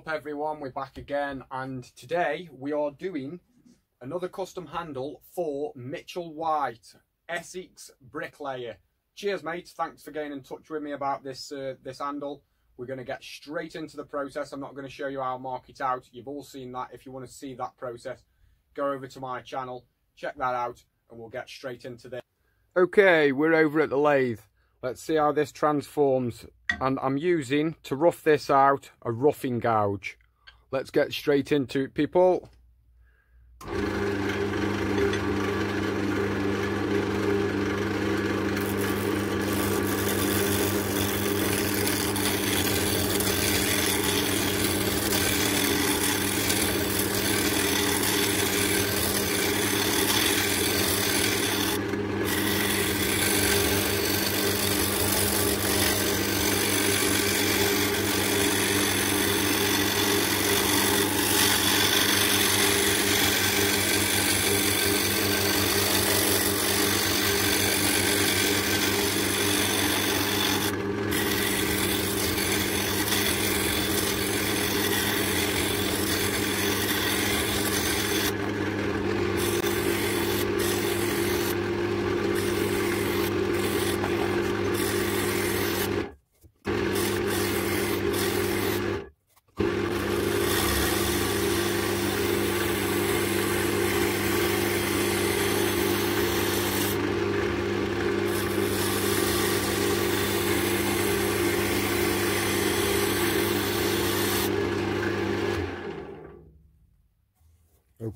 up everyone? We're back again and today we are doing another custom handle for Mitchell White, Essex Bricklayer. Cheers mate, thanks for getting in touch with me about this, uh, this handle. We're going to get straight into the process. I'm not going to show you how I mark it out. You've all seen that. If you want to see that process, go over to my channel, check that out and we'll get straight into this. Okay, we're over at the lathe. Let's see how this transforms. And I'm using, to rough this out, a roughing gouge. Let's get straight into it, people.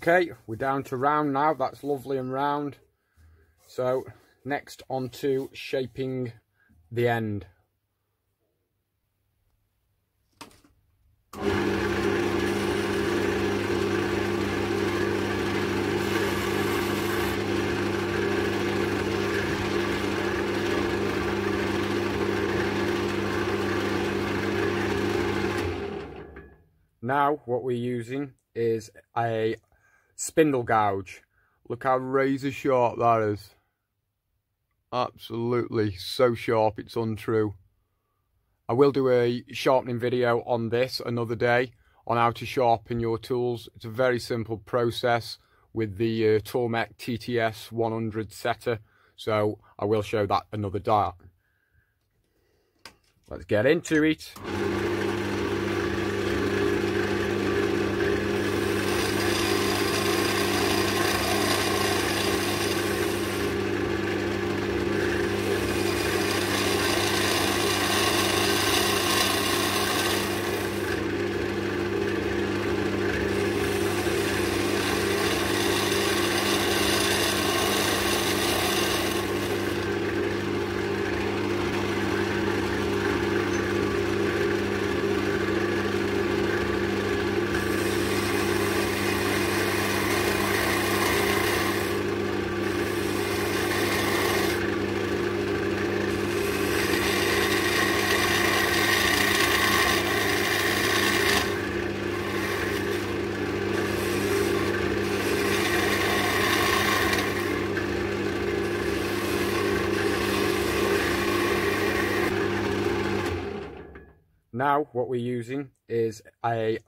Okay, we're down to round now. That's lovely and round. So next on to shaping the end. Now what we're using is a spindle gouge. Look how razor sharp that is. Absolutely so sharp it's untrue. I will do a sharpening video on this another day on how to sharpen your tools. It's a very simple process with the uh, Tormek TTS 100 setter. So I will show that another day. Let's get into it. Now what we're using is a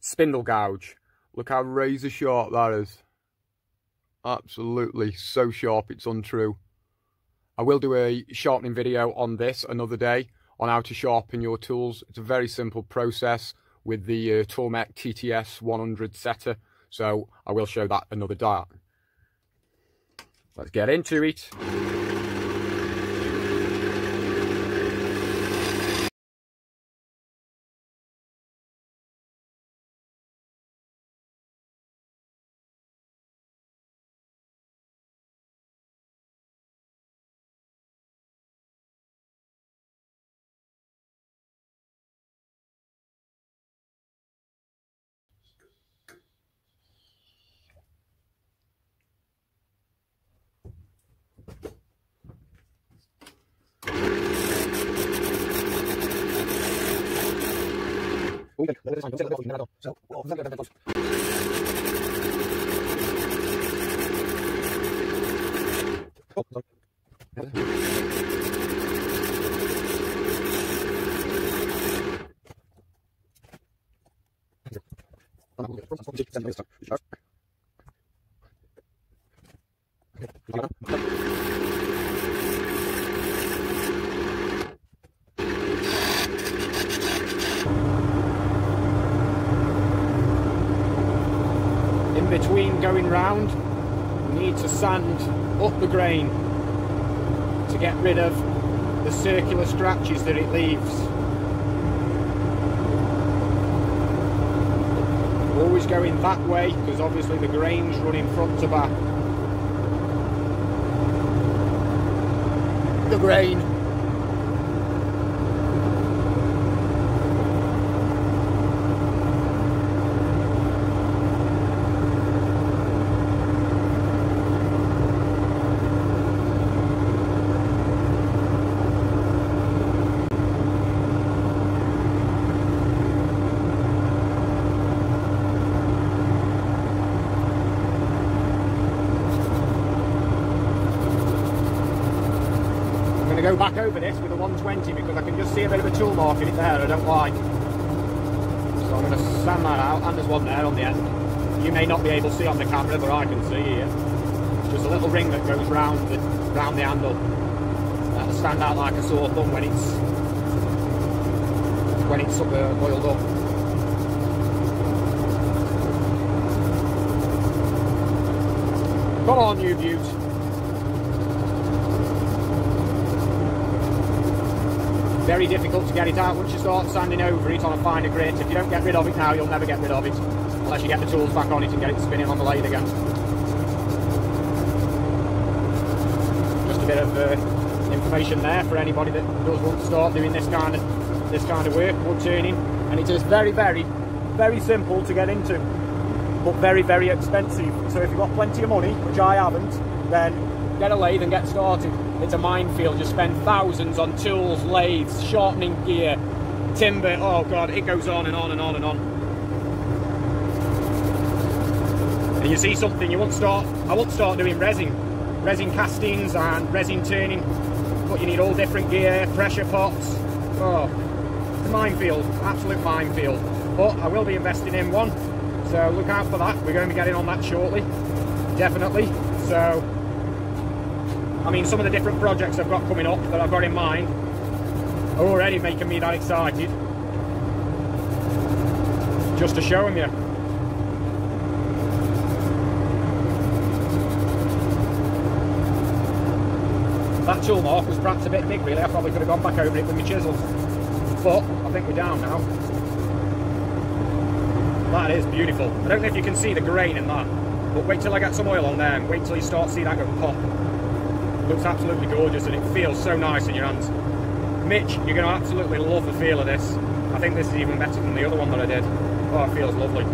spindle gouge. Look how razor sharp that is. Absolutely so sharp it's untrue. I will do a sharpening video on this another day on how to sharpen your tools. It's a very simple process with the uh, Tormek TTS 100 setter. So I will show that another day. Let's get into it. 我跟你讲，我跟你讲，你们这个在搞什么？走，我我们这个在搞什么？走，走。走，走，走，走，走，走，走，走，走，走，between going round, we need to sand up the grain to get rid of the circular scratches that it leaves. Always going that way because obviously the grain's running front to back. The grain back over this with a 120 because I can just see a bit of a tool mark in it there I don't like. So I'm going to sand that out and there's one there on the end. You may not be able to see on the camera but I can see here. It's just a little ring that goes round the, round the handle. That'll stand out like a sore thumb when it's when it's uh, oiled up. Come on you beaut. Very difficult to get it out once you start sanding over it on a finer grit. If you don't get rid of it now, you'll never get rid of it unless you get the tools back on it and get it spinning on the lathe again. Just a bit of uh, information there for anybody that does want to start doing this kind of this kind of work, wood turning, and it is very, very, very simple to get into, but very, very expensive. So if you've got plenty of money, which I haven't, then get a lathe and get started it's a minefield. You spend thousands on tools, lathes, shortening gear, timber. Oh God, it goes on and on and on and on. And you see something, you won't start, I won't start doing resin. Resin castings and resin turning. But you need all different gear, pressure pots. Oh, it's a minefield, absolute minefield. But I will be investing in one. So look out for that. We're going to be getting on that shortly. Definitely. So I mean, some of the different projects I've got coming up that I've got in mind are already making me that excited. Just to show them you. That tool mark was perhaps a bit big really, I probably could have gone back over it with my chisels. But, I think we're down now. That is beautiful. I don't know if you can see the grain in that, but wait till I get some oil on there and wait till you start to see that go pop looks absolutely gorgeous and it feels so nice in your hands. Mitch, you're going to absolutely love the feel of this. I think this is even better than the other one that I did. Oh, it feels lovely.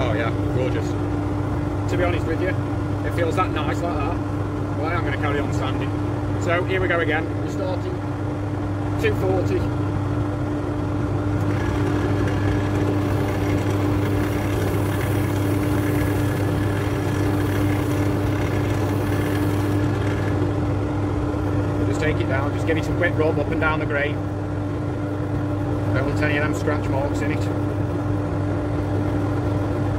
Oh yeah, gorgeous. To be honest with you, it feels that nice like that. Well, I'm going to carry on standing. So here we go again. We're starting 240. Just take it down, just give it a quick rub up and down the grain. Don't want any of them scratch marks in it. I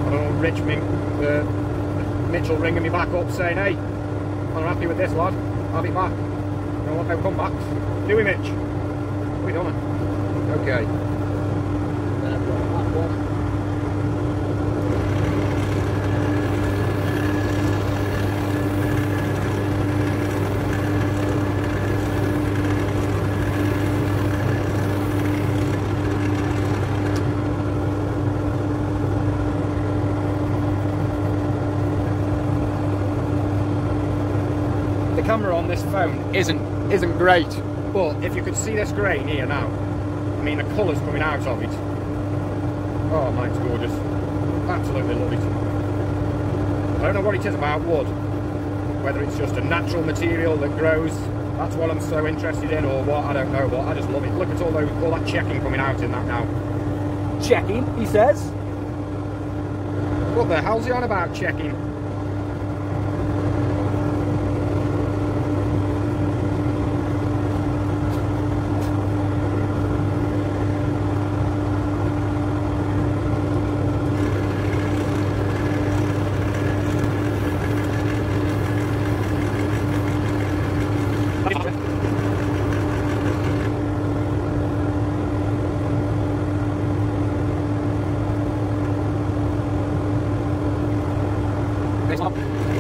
don't know, Rich uh, Mitchell ringing me back up saying, hey, I'm happy with this lad. I'll be back. Know what, they'll come back. Do we Mitch? We done it. Okay. The camera on this phone isn't isn't great, but if you could see this grain here now, I mean the colours coming out of it. Oh my, it's gorgeous. Absolutely love it. I don't know what it is about wood, whether it's just a natural material that grows, that's what I'm so interested in, or what, I don't know, but I just love it. Look at all those, all that checking coming out in that now. Checking, he says. What the hell's he on about checking? I'm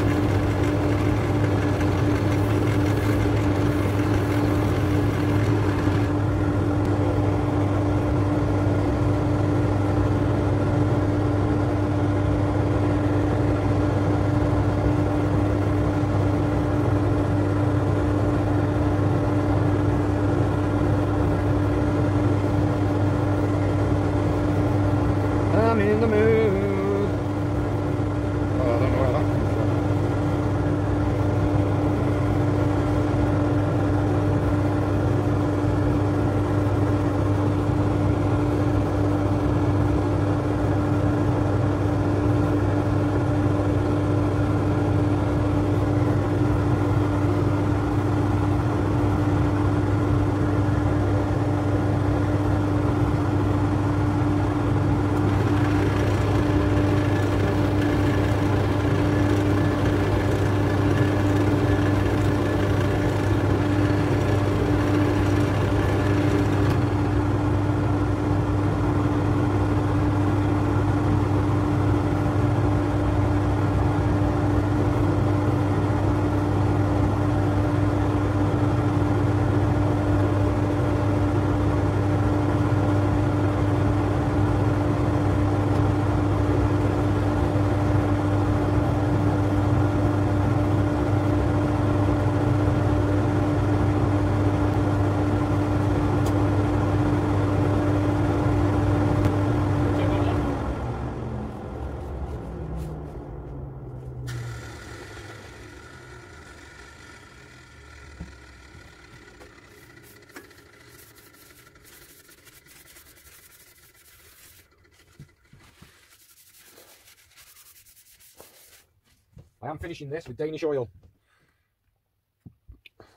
I am finishing this with Danish oil.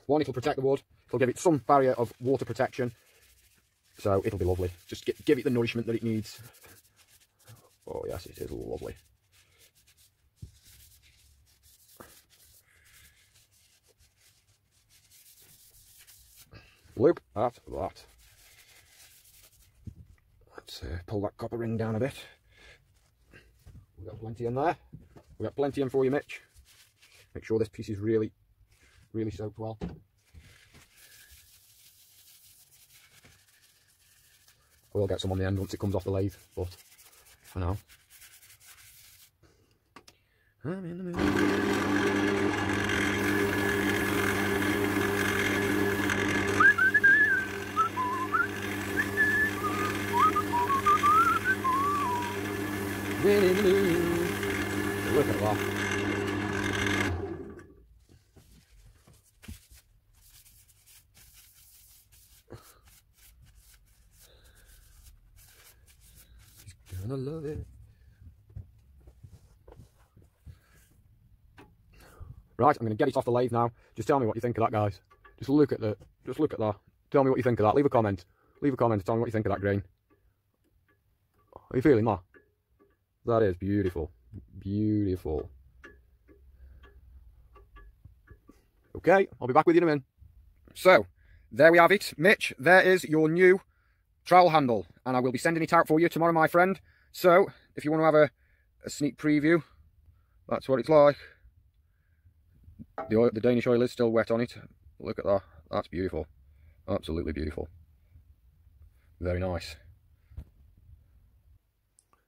One, it'll protect the wood. It'll give it some barrier of water protection. So it'll be lovely. Just gi- give it the nourishment that it needs. Oh yes, it is lovely. Look at that. Let's uh, pull that copper ring down a bit. We've got plenty in there. We've got plenty in for you, Mitch. Make sure this piece is really, really soaked well. I will get some on the end once it comes off the lathe, but for now. I'm in the mood. That. He's gonna love it. Right, I'm gonna get it off the lathe now. Just tell me what you think of that, guys. Just look at the, just look at that. Tell me what you think of that. Leave a comment. Leave a comment. Tell me what you think of that grain. Are you feeling that? That is beautiful. Beautiful. Okay, I'll be back with you in a minute. So, there we have it. Mitch, there is your new trowel handle. And I will be sending it out for you tomorrow, my friend. So, if you want to have a, a sneak preview, that's what it's like. The, oil, the Danish oil is still wet on it. Look at that. That's beautiful. Absolutely beautiful. Very nice.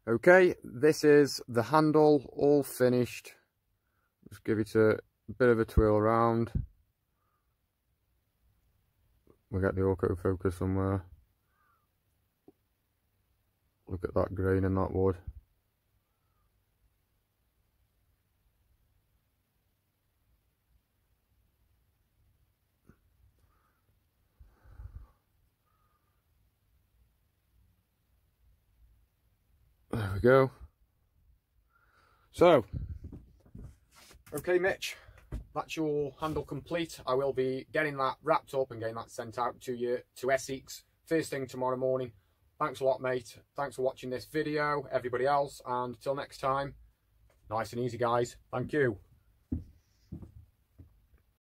Okay, this is the handle all finished. Just give it a bit of a twirl around. We get the autofocus somewhere. Look at that grain in that wood. There we go. So, okay, Mitch, that's your handle complete. I will be getting that wrapped up and getting that sent out to you to Essex first thing tomorrow morning. Thanks a lot, mate. Thanks for watching this video, everybody else, and until next time, nice and easy, guys. Thank you.